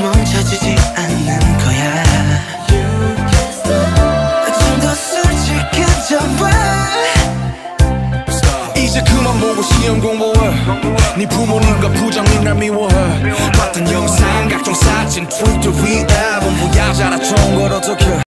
멈춰지지 않는 거야. 좀더 솔직해져봐. 이제 그만 보고 시험 공부해. 네 부모님과 부장님 날 미워해.